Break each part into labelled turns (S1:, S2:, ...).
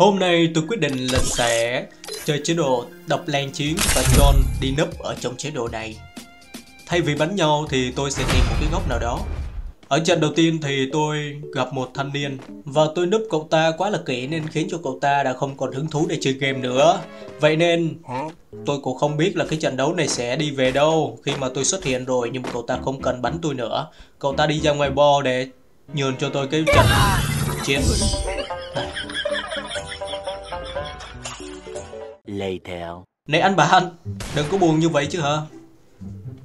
S1: Hôm nay tôi quyết định là sẽ chơi chế độ độc lan chiến và John đi nấp ở trong chế độ này. Thay vì bắn nhau thì tôi sẽ tìm một cái góc nào đó. Ở trận đầu tiên thì tôi gặp một thanh niên và tôi núp cậu ta quá là kỹ nên khiến cho cậu ta đã không còn hứng thú để chơi game nữa. Vậy nên tôi cũng không biết là cái trận đấu này sẽ đi về đâu khi mà tôi xuất hiện rồi nhưng mà cậu ta không cần bắn tôi nữa. Cậu ta đi ra ngoài bo để nhường cho tôi cái trận chiến.
S2: Later.
S1: Này anh bạn, đừng có buồn như vậy chứ hả?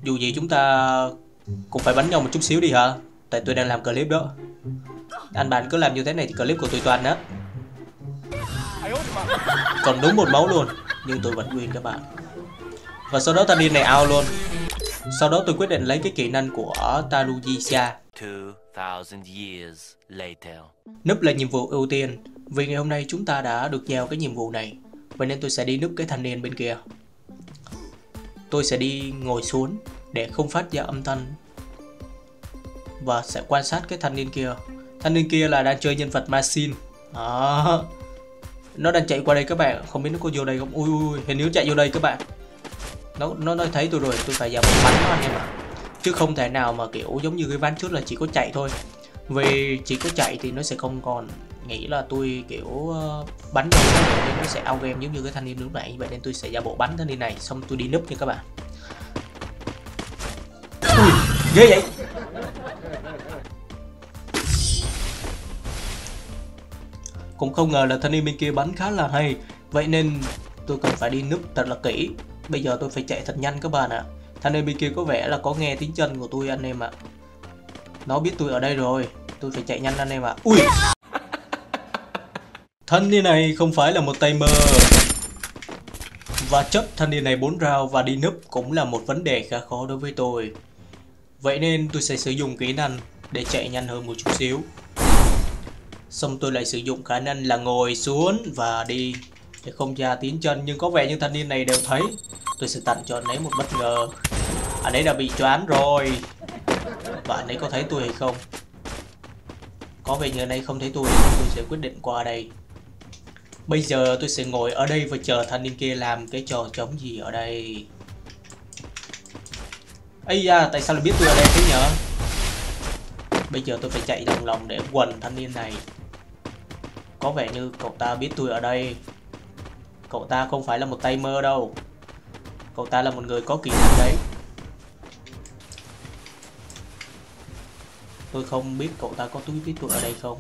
S1: Dù gì chúng ta cũng phải bắn nhau một chút xíu đi hả? Tại tôi đang làm clip đó. Anh bạn cứ làm như thế này thì clip của tôi toàn á. Còn đúng một máu luôn, nhưng tôi vẫn win các bạn. Và sau đó thanh niên này out luôn. Sau đó tôi quyết định lấy cái kỹ năng của Tarujisha.
S2: 2000 years later.
S1: Núp là nhiệm vụ ưu tiên Vì ngày hôm nay chúng ta đã được giao cái nhiệm vụ này Vậy nên tôi sẽ đi núp cái thanh niên bên kia. Tôi sẽ đi ngồi xuống Để không phát ra âm thanh Và sẽ quan sát cái thanh niên kia. Thanh niên kia là đang chơi nhân vật machine à, Nó đang chạy qua đây các bạn. Không biết nó có vô đây không? Ui ui ui hình như chạy vô đây các bạn. Nó nó nói thấy tôi rồi. Tôi phải vào bắn nó anh em ạ Chứ không thể nào mà kiểu giống như cái ván trước là chỉ có chạy thôi vì chỉ có chạy thì nó sẽ không còn nghĩ là tôi, kiểu ờ, bắn đâu nên nó sẽ out game, giống như cái thanh niên lúc nãy. Vậy nên tôi sẽ ra bộ bắn thanh niên này, xong tôi đi núp nha các bạn. Ui, ghê vậy. Cũng không ngờ là thanh niên bên kia bắn khá là hay. Vậy nên tôi cần phải đi núp thật là kỹ. Bây giờ tôi phải chạy thật nhanh các bạn ạ. À. thanh niên bên kia có vẻ là có nghe tiếng chân của tôi, anh em ạ. à. Nó biết tôi ở đây rồi. Tôi phải chạy nhanh anh em ạ. Ui! Thanh niên này không phải là một tay mơ Và chấp thanh niên này bốn rào và đi núp cũng là một vấn đề khá khó đối với tôi. Vậy nên tôi sẽ sử dụng kỹ năng để chạy nhanh hơn một chút xíu. Xong tôi lại sử dụng khả năng là ngồi xuống và đi. Để không ra tiến chân, Nhưng có vẻ như thanh niên này đều thấy. Tôi sẽ tặng cho anh ấy một bất ngờ. Anh ấy đã bị choán rồi và anh ấy có thấy tôi hay không? Có vẻ như anh ấy không thấy tôi tôi sẽ quyết định qua đây. Bây giờ tôi sẽ ngồi ở đây và chờ thanh niên kia làm cái trò chống gì ở đây. Ây da, tại sao lại biết tôi ở đây thế nhở? Bây giờ tôi phải chạy đồng lòng để quần thanh niên này. Có vẻ như cậu ta biết tôi ở đây. Cậu ta không phải là một tay mơ đâu. Cậu ta là một người có kỹ năng đấy. Tôi không biết cậu ta có túi biết tôi ở đây không.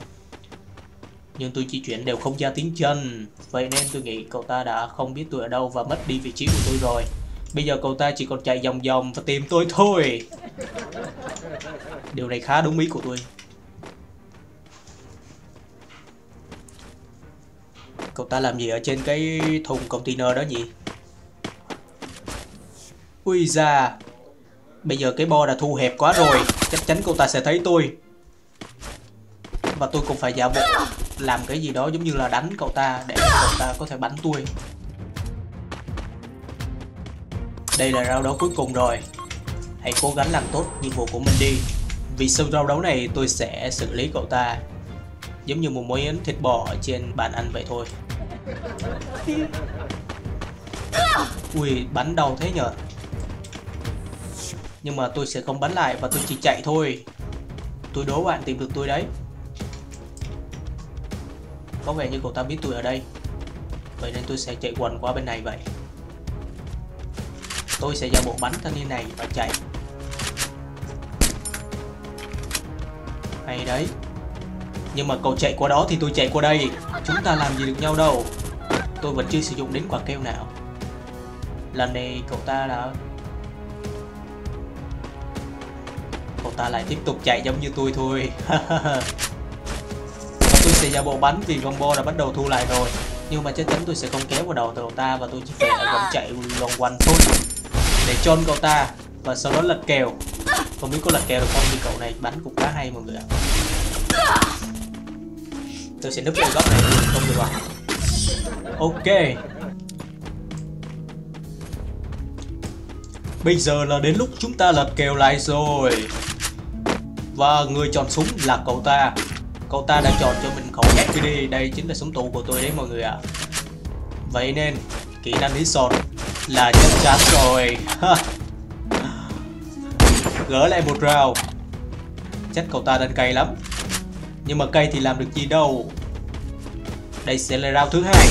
S1: Nhưng tôi di chuyển đều không ra tiếng chân. Vậy nên tôi nghĩ cậu ta đã không biết tôi ở đâu và mất đi vị trí của tôi rồi. Bây giờ cậu ta chỉ còn chạy vòng vòng và tìm tôi thôi. Điều này khá đúng ý của tôi. Cậu ta làm gì ở trên cái thùng container đó nhỉ? Ui da! Bây giờ cái bo đã thu hẹp quá rồi. Chắc chắn cô ta sẽ thấy tôi. Và tôi cũng phải giả bộ, Làm cái gì đó giống như là đánh cậu ta Để cậu ta có thể bắn tôi. Đây là rau đấu cuối cùng rồi. Hãy cố gắng làm tốt nhiệm vụ của mình đi. Vì sau rau đấu này, tôi sẽ xử lý cậu ta. Giống như một mối thịt bò ở trên bàn ăn vậy thôi. Ui, bắn đầu thế nhờ nhưng mà tôi sẽ không bắn lại và tôi chỉ chạy thôi. Tôi đố bạn tìm được tôi đấy. Có vẻ như cậu ta biết tôi ở đây. Vậy nên tôi sẽ chạy quần qua bên này vậy. Tôi sẽ ra bộ bắn thanh niên này và chạy. Hay đấy. Nhưng mà cậu chạy qua đó thì tôi chạy qua đây. Chúng ta làm gì được nhau đâu. Tôi vẫn chưa sử dụng đến quả keo nào. Lần này cậu ta đã ta lại tiếp tục chạy giống như tôi thôi. Tôi sẽ giả bộ bắn vì combo đã bắt đầu thu lại rồi. Nhưng mà chắc chắn tôi sẽ không kéo vào đầu cậu ta và tôi chỉ phải vẫn chạy loanh quanh thôi. Để chôn cậu ta và sau đó lật kèo. Không biết có lật kèo được không thì cậu này bắn cũng khá hay mọi người ạ. Tôi sẽ núp vào góc này, không được à ok. Bây giờ là đến lúc chúng ta lật kèo lại rồi và người chọn súng là cậu ta Cậu ta đã chọn cho mình khẩu SPD, đây chính là súng tủ của tôi đấy mọi người ạ. Vậy nên, kỹ năng hitshot sọt là chắc chắn rồi. Gỡ lại một round. Chắc cậu ta đang cay lắm. Nhưng mà cay thì làm được gì đâu. Đây sẽ là round thứ hai.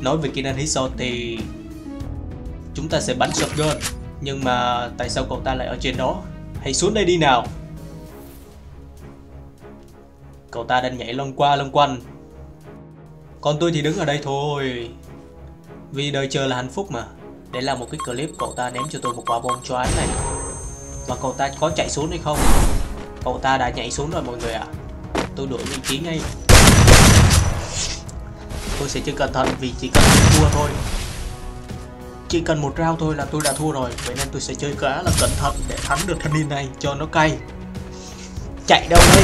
S1: Nói về kỹ năng hitshot thì chúng ta sẽ bắn shotgun. Nhưng mà tại sao cậu ta lại ở trên đó? Hãy xuống đây đi nào. Cậu ta đang nhảy lông qua lông quanh. Còn tôi thì đứng ở đây thôi. Vì đời chờ là hạnh phúc mà. Đây là một cái clip, cậu ta ném cho tôi một quả bom choáng này. Và cậu ta có chạy xuống hay không? Cậu ta đã nhảy xuống rồi mọi người ạ. À. Tôi đổi vị trí ngay. Tôi sẽ chơi cẩn thận vì chỉ cần thua thôi. Chỉ cần một round thôi là tôi đã thua rồi. Vậy nên tôi sẽ chơi cá là cẩn thận để thắng được thanh niên này cho nó cay. Chạy đâu đây?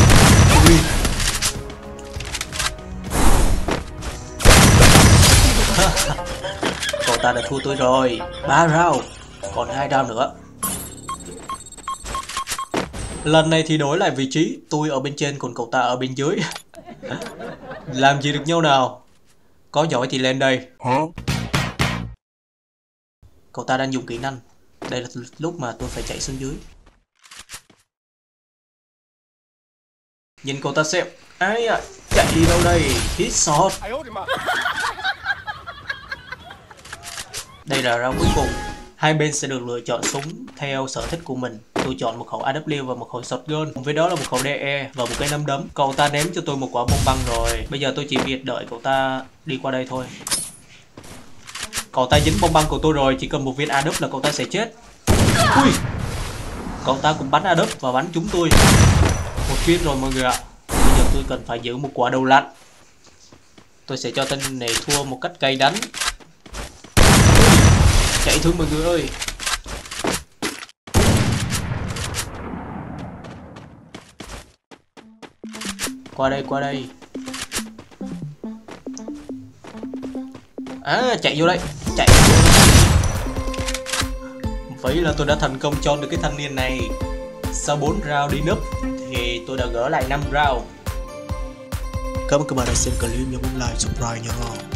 S1: Ui. Cậu ta đã thua tôi rồi. Ba round, Còn hai round nữa. Lần này thì đổi lại vị trí. Tôi ở bên trên, còn cậu ta ở bên dưới. Làm gì được nhau nào? Có giỏi thì lên đây.
S2: Hả?
S1: Cậu ta đang dùng kỹ năng Đây là lúc mà tôi phải chạy xuống dưới Nhìn cậu ta xem Ai à, chạy đi đâu đây Hit shot Đây là round cuối cùng. Hai bên sẽ được lựa chọn súng theo sở thích của mình. Tôi chọn một khẩu AW và một khẩu shotgun. Cùng với đó là một khẩu DE và một cái nắm đấm. Cậu ta ném cho tôi một quả bom băng rồi. Bây giờ tôi chỉ việc đợi cậu ta đi qua đây thôi. Cậu ta dính bom băng của tôi rồi, chỉ cần một viên Adup là cậu ta sẽ chết. Ui! Cậu ta cũng bắn Adup và bắn chúng tôi. Một viên rồi mọi người ạ. Bây giờ tôi cần phải giữ một quả đầu lạnh. Tôi sẽ cho tên này thua một cách cay đắng chạy thôi mọi người ơi qua đây qua đây à chạy vô đây chạy. Vậy là tôi đã thành công cho được cái thanh niên này. Sau 4 round đi núp thì tôi đã gỡ lại 5 round.
S3: Cảm ơn các bạn đã xem clip nhớ bấm like, subscribe nha.